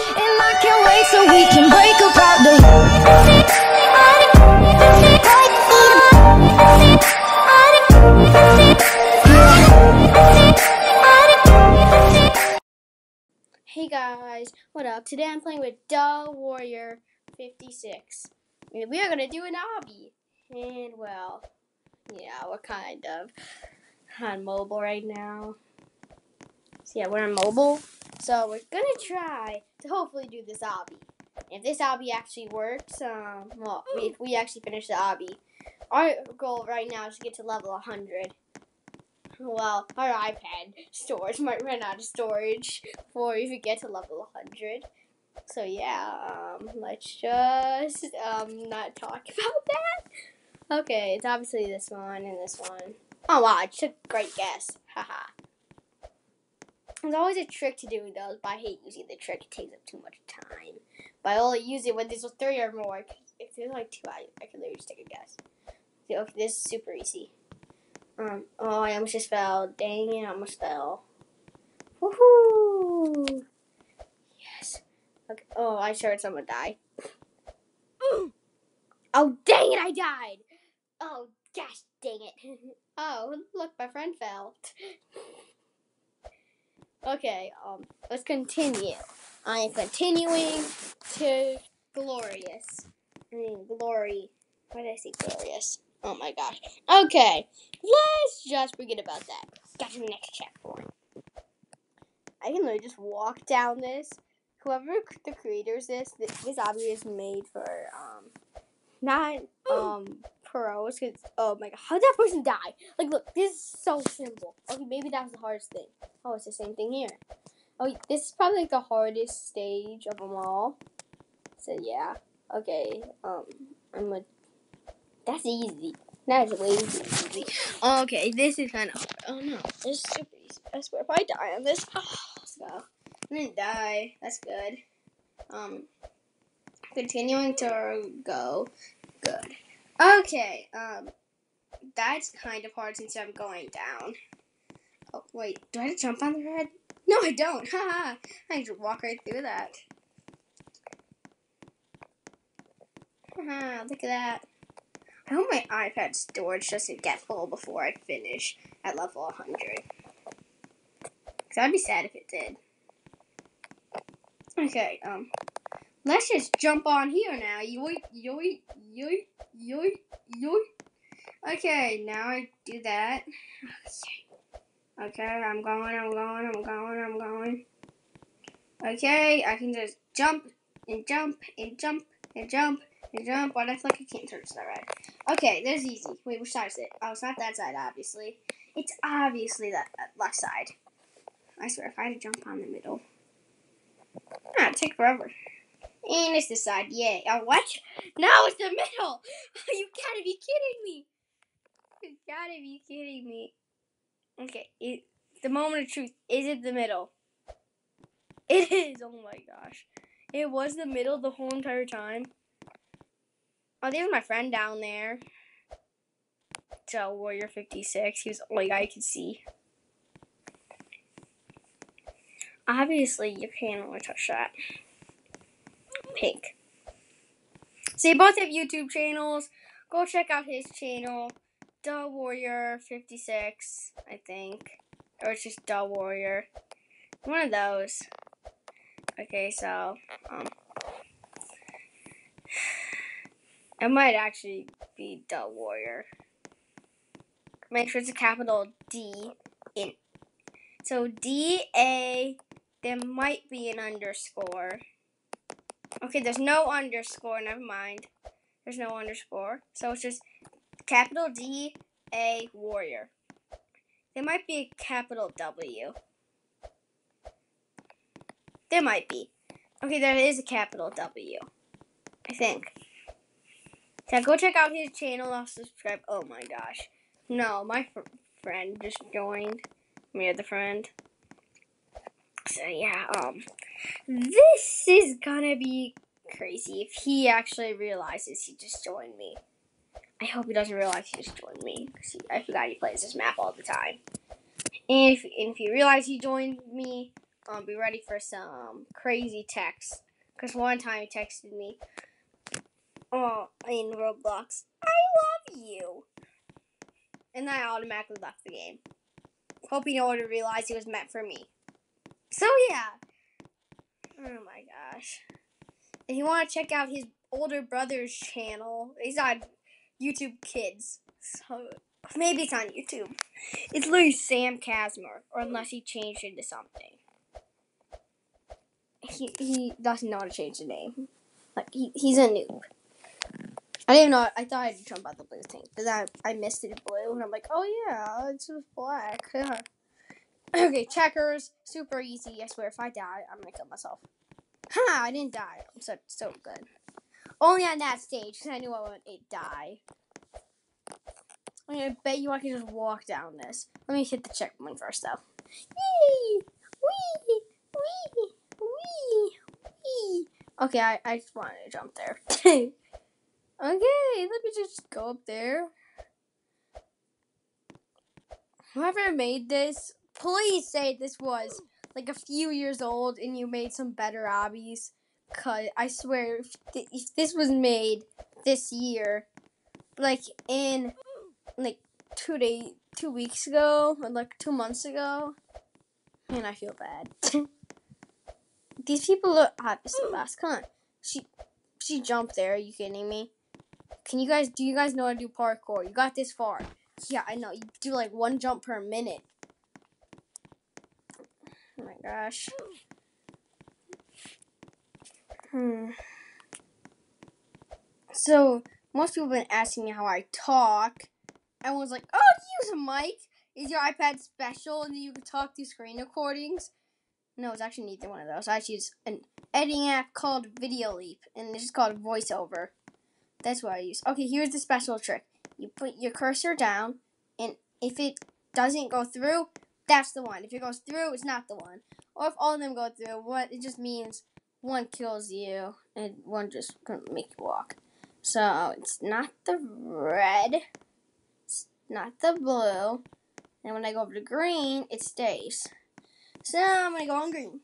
And I can't wait so we can break the Hey guys, what up? Today I'm playing with Da Warrior 56. And we are gonna do an obby. And well, yeah, we're kind of on mobile right now. So yeah, we're on mobile. So we're gonna try to hopefully do this obby. If this obby actually works, um, well, if we actually finish the obby, our goal right now is to get to level 100. Well, our iPad storage might run out of storage before we even get to level 100. So yeah, um, let's just um not talk about that. Okay, it's obviously this one and this one. Oh wow, I took a great guess. Haha. There's always a trick to doing those, but I hate using the trick. It takes up too much time. But I only use it when there's three or more. If there's like two, I, I can literally just take a guess. See, Okay, this is super easy. Um, oh, I almost just fell. Dang it, I almost fell. Woohoo! Yes. Okay. Oh, I just heard someone die. Oh, dang it, I died! Oh, gosh, dang it. Oh, look, my friend fell. Okay, um, let's continue. I am continuing to glorious. I mean, glory. Why did I say glorious? Oh my gosh. Okay, let's just forget about that. Got to the next checkpoint. I can literally just walk down this. Whoever the creators this, this, this obviously is made for um, not um pros. Cause oh my god, how did that person die? Like, look, this is so simple. Okay, maybe that was the hardest thing. Oh, it's the same thing here. Oh, this is probably like the hardest stage of them all. So yeah. Okay. Um, I'm a. That's easy. That's way easy. Okay, this is kind of hard. Oh no, this is super easy. I swear, if I die on this, oh, so I didn't die. That's good. Um, continuing to go. Good. Okay. Um, that's kind of hard since I'm going down. Oh wait, do I have to jump on the red? No, I don't. Haha. I just walk right through that. Haha, look at that. I hope my iPad storage doesn't get full before I finish at level 100. Because I'd be sad if it did. Okay, um, let's just jump on here now. Yoink, yoink, yoink, yoink, yoink. Okay, now I do that. Okay, I'm going, I'm going, I'm going, I'm going. Okay, I can just jump and jump and jump and jump and jump, but I feel like I can't turn the right. Okay, there's easy. Wait, which side is it? Oh, it's not that side, obviously. It's obviously that uh, left side. I swear, if I had to jump on the middle, ah, take forever. And it's this side, yeah. Oh, what? No, it's the middle. You gotta be kidding me. You gotta be kidding me. Okay, it, the moment of truth. Is it the middle? It is. Oh my gosh. It was the middle the whole entire time. Oh, there's my friend down there. Joe Warrior 56. He was the only guy I could see. Obviously, you can't only touch that. Pink. So both have YouTube channels. Go check out his channel. Da Warrior 56, I think. Or it's just Da Warrior. One of those. Okay, so, um, it might actually be Da Warrior. Make sure it's a capital D in. So D A. There might be an underscore. Okay, there's no underscore. Never mind. There's no underscore. So it's just capital D A Warrior. There might be a capital W. There might be. Okay, there is a capital W. I think. So go check out his channel. I'll subscribe. Oh my gosh. No, my fr- friend just joined. Me, the friend. So yeah, um, this is gonna be crazy if he actually realizes he just joined me. I hope he doesn't realize he just joined me because I forgot he plays this map all the time. And if, and if he realizes he joined me, um, be ready for some crazy texts. Because one time he texted me, oh, in Roblox, I love you. And I automatically left the game. Hoping one would realize he was meant for me. So yeah. Oh my gosh. If you want to check out his older brother's channel, he's on YouTube Kids. So maybe it's on YouTube. It's literally Sam Casimir, or unless he changed it to something. He he doesn't know how to change the name. Like he, he's a noob. I didn't know. I thought I'd jump out the blue thing, but then I, I missed it blue, and I'm like, oh yeah, it's just black. okay, checkers, super easy. I swear, if I die, I'm gonna kill myself. Ha! I didn't die. I'm so so good. Only on that stage, because I knew I wouldn't die. I, mean, I bet you I can just walk down this. Let me hit the checkpoint first, though. Wee! Wee! Wee! Wee! Wee! Okay, I, I just wanted to jump there. okay, let me just go up there. Whoever made this, please say this was like a few years old and you made some better obbies. Cause I swear, if, th- if this was made this year, like in like two day, two weeks ago, or like two months ago, and I feel bad. These people look obviously last. Come on, she she jumped there. Are you kidding me? Can you guys do you guys know how to do parkour? You got this far. Yeah, I know. You do like one jump per minute. Oh my gosh. Hmm. So most people have been asking me how I talk. Everyone's like, "Oh, you use a mic? Is your iPad special and you can talk through screen recordings?" No, it's actually neither one of those. I actually use an editing app called Video Leap, and is called VoiceOver. That's what I use. Okay, here's the special trick. You put your cursor down, and if it doesn't go through, that's the one. If it goes through, it's not the one. Or if all of them go through, what it just means one kills you and one just gonna make you walk. So it's not the red, it's not the blue. And when I go over to green, it stays. So I'm gonna go on green.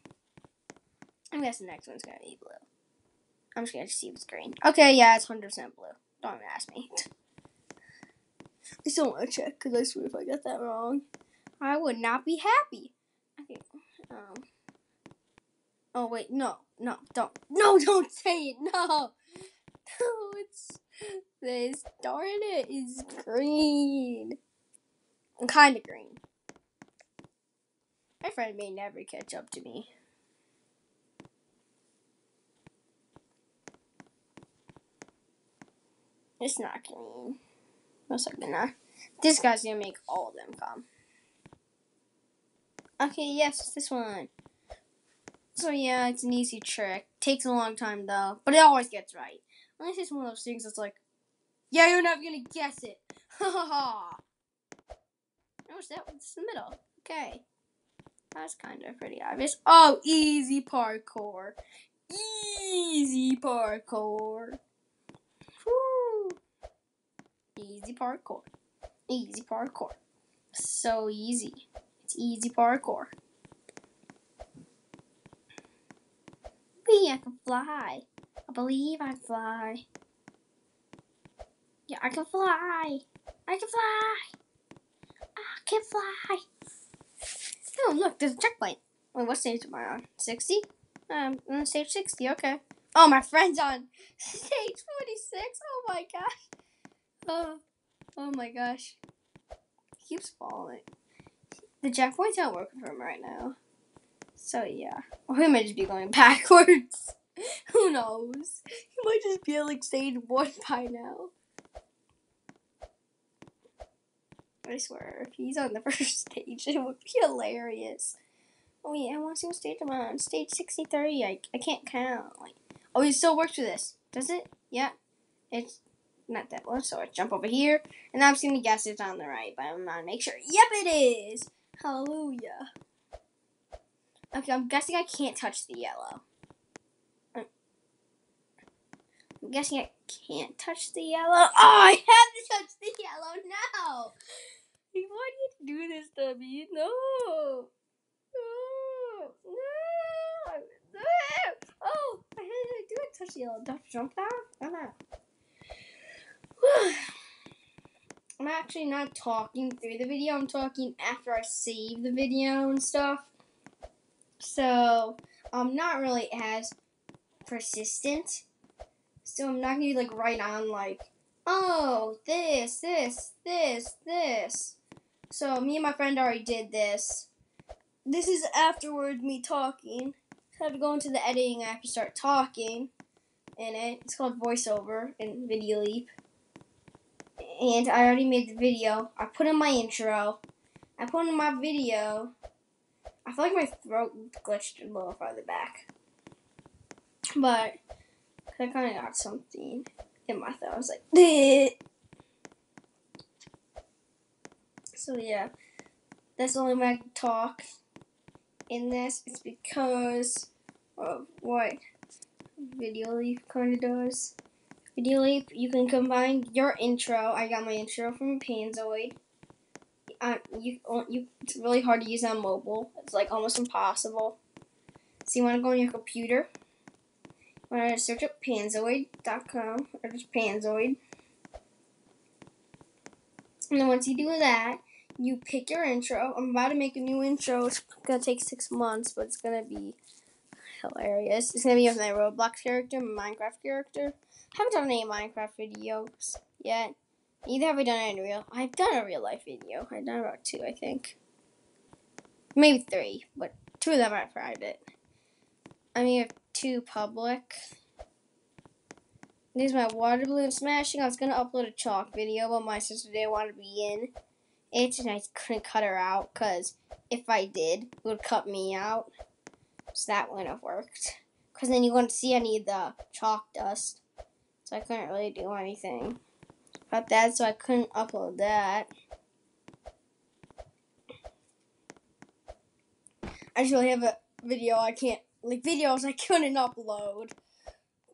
I guess the next one's gonna be blue. I'm just gonna see if it's green. Okay, yeah, it's 100% blue. Don't even ask me. I still want to check because I swear if I got that wrong, I would not be happy. Okay, um. Oh wait, no, no, don't, no, don't say it, no, no, it's this. Darn it, is green. I'm kind of green. My friend may never catch up to me. It's not green. Most likely not. This guy's gonna make all of them come. Okay, yes, this one. So yeah, it's an easy trick. Takes a long time though, but it always gets right. Unless it's one of those things that's like, yeah, you're never gonna guess it. Ha ha ha. Oh, that? It's the middle. Okay. That's kind of pretty obvious. Oh, easy parkour. Easy parkour. Woo. Easy parkour. Easy parkour. So easy. It's easy parkour. Wee, I can fly. I believe I can fly. Yeah, I can fly. I can fly. I can fly. Oh, look, there's a checkpoint. Wait, what stage am I on? 60? Um, on stage 60, okay. Oh, my friend's on stage 46. Oh my gosh. Oh, oh my gosh. He keeps falling. The checkpoint's not working for him right now. So, yeah. Or he might just be going backwards. Who knows? He might just be at like stage 1 by now. I swear, if he's on the first stage, it would be hilarious. Oh yeah, I want to see what stage I'm on. Stage 63. I, I can't count. Like, oh, it still works for this. Does it? Yeah. It's not that one, so I jump over here. And I'm just to guess it's on the right, but I'm to make sure. Yep, it is! Hallelujah. Okay, I'm guessing I can't touch the yellow. I'm guessing I can't touch the yellow. Oh, I have to touch the yellow now. Why do you do this to me? No. No. No. no. Oh, I had to do it. Touch the yellow. Don't jump down. I'm. Uh-huh. Actually not talking through the video. I'm talking after I save the video and stuff. So I'm not really as persistent. So I'm not gonna be like right on like, oh, this, this, this, this. So me and my friend already did this. This is afterward me talking. I have to go into the editing app and start talking in it. It's called voiceover in Video Leap. And I already made the video. I put in my intro. I put in my video. I feel like my throat glitched a little farther back. But I kind of got something in my throat. I was like, Bleh. so yeah, that's only my talk in this. It's because of what Video Leap kind of does. Video Leap, you can combine your intro. I got my intro from Panzoid. You, oh, you, it's really hard to use on mobile. It's like almost impossible. So you want to go on your computer. You want to search up panzoid.com or just panzoid. And then once you do that, you pick your intro. I'm about to make a new intro. It's gonna take six months, but it's gonna be hilarious. It's gonna be with my Roblox character, my Minecraft character. I haven't done any Minecraft videos yet. Neither have I done any real. I've done a real life video. I've done about two, I think. Maybe three, but two of them are private. I mean, two public. There's my water balloon smashing. I was gonna upload a chalk video, but my sister didn't want to be in it, and I couldn't cut her out because if I did, it would cut me out. That wouldn't have worked. Because then you wouldn't see any of the chalk dust. So I couldn't really do anything about that, so I couldn't upload that. I actually have a video I can't, like videos I couldn't upload.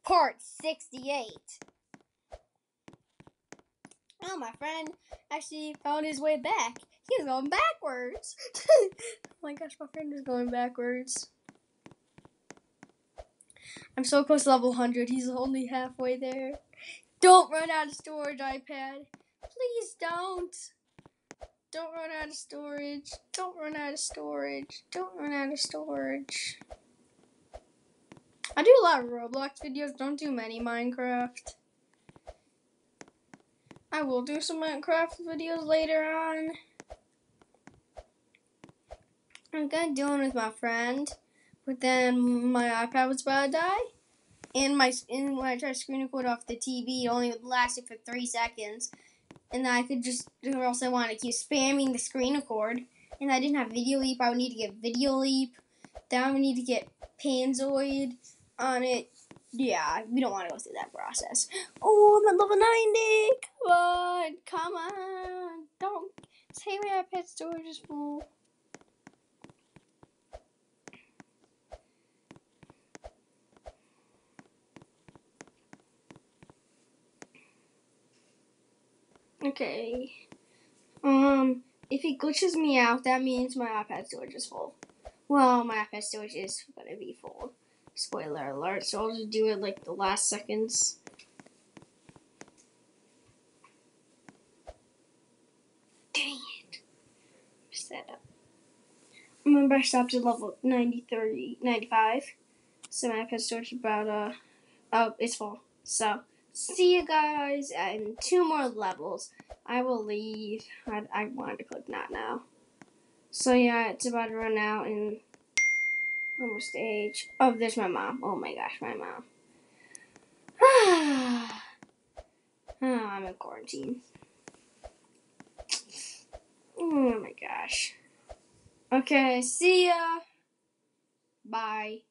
Part 68. Oh, my friend actually found his way back. He was going backwards. oh my gosh, my friend is going backwards. I'm so close to level 100. He's only halfway there. Don't run out of storage, iPad. Please don't. Don't run out of storage. Don't run out of storage. Don't run out of storage. I do a lot of Roblox videos. Don't do many Minecraft. I will do some Minecraft videos later on. I'm gonna do one with my friend, but then my iPad was about to die, and my and when I tried to screen record off the TV, it only lasted for three seconds, and then I could just or else I want to keep spamming the screen record, and I didn't have Video Leap. I would need to get Video Leap. Then I would need to get Panzoid on it. Yeah, we don't want to go through that process. Oh, I'm at level 90. Come on. Come on. Don't say my iPad storage is full. Okay. Um, if it glitches me out, that means my iPad storage is full. Well, my iPad storage is gonna be full. Spoiler alert, so I'll just do it like the last seconds. Dang it. Set up. Remember I stopped at level 93, 95. So my iPad storage is about, uh, oh, it's full. So, see you guys in two more levels. I will leave. I, I wanted to click not now. So yeah, it's about to run out in one more stage. Oh, there's my mom. Oh my gosh, my mom. oh, I'm in quarantine. Oh my gosh. Okay, see ya. Bye.